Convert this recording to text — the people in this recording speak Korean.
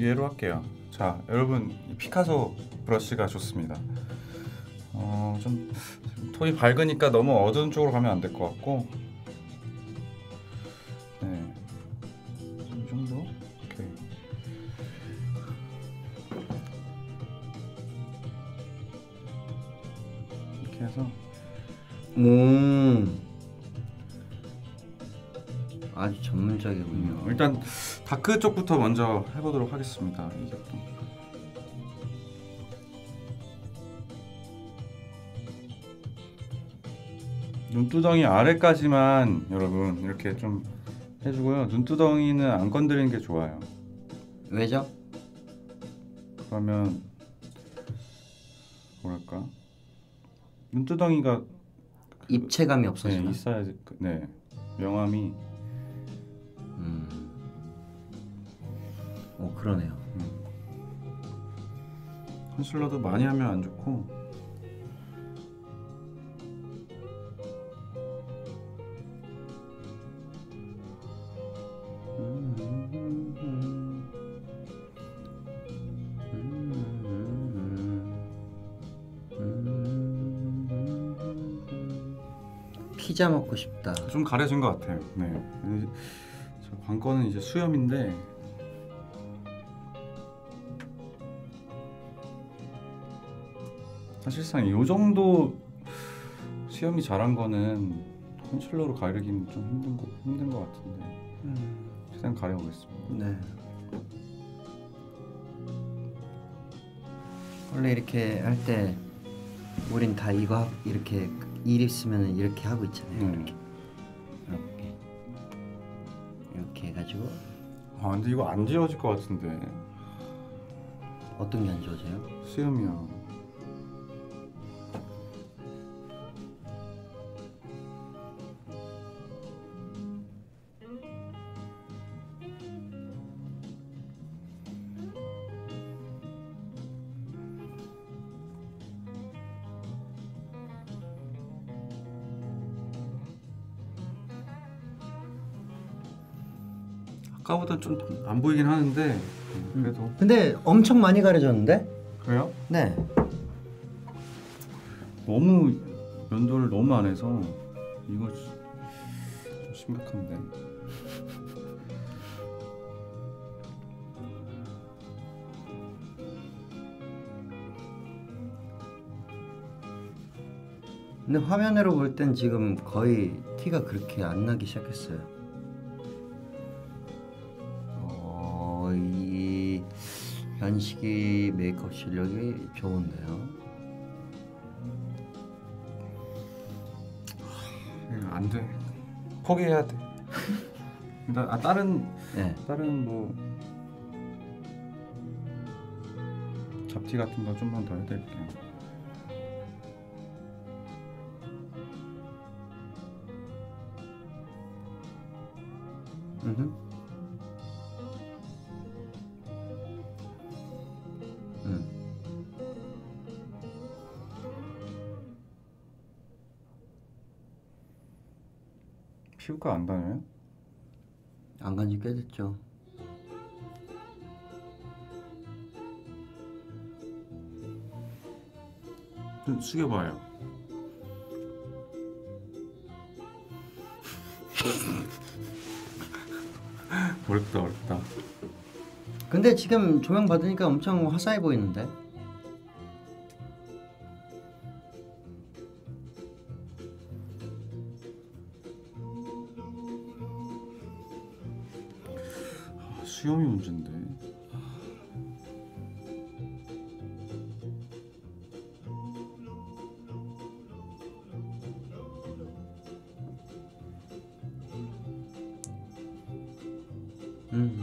얘로 할게요. 자, 여러분 이 피카소 브러쉬가 좋습니다. 어, 좀 톤이 밝으니까 너무 어두운 쪽으로 가면 안 될 것 같고, 네, 이 정도. 오케이. 이렇게 해서 음. 아주 전문적이군요. 일단 다크 쪽부터 먼저 해보도록 하겠습니다. 이게 또 눈두덩이 아래까지만 여러분 이렇게 좀 해주고요. 눈두덩이는 안 건드리는 게 좋아요. 왜죠? 그러면 뭐랄까 눈두덩이가 입체감이 없어서. 네, 있어야지. 그- 네 명암이 그러네요. 컨실러도 많이 하면 안 좋고 피자 먹고 싶다. 좀 가려진 것 같아요. 네. 관건은 이제 수염인데 사실상 이 정도 수염이 자란 거는 컨실러로 가리기는 좀 힘든 거 힘든 것 같은데 최대한 가려보겠습니다. 네. 원래 이렇게 할 때 우린 다 이거 하- 이렇게 일 있으면 이렇게 하고 있잖아요. 네. 이렇게 이렇게 이렇게 해가지고 아 근데 이거 안 지워질 것 같은데 어떤 게안 좋아져요? 수염이야. 아까보다 좀 안 보이긴 하는데 그래도 근데 엄청 많이 가려졌는데? 그래요? 네. 너무 면도를 너무 안 해서 이거 좀 심각한데. 근데 화면으로 볼 땐 지금 거의 티가 그렇게 안 나기 시작했어요. 현식이 메이크업 실력이 좋은데요. 이거 안 돼. 포기해야 돼. 나 아, 다른 네. 다른 뭐 잡티 같은 거 좀만 더 해드릴게요. 음. 피부과 안 다녀요? 안 간지 꽤 됐죠. 좀 숙여봐요. 어렵다 어렵다. 근데 지금 조명 받으니까 엄청 화사해 보이는데? 수염이 문제인데. 음.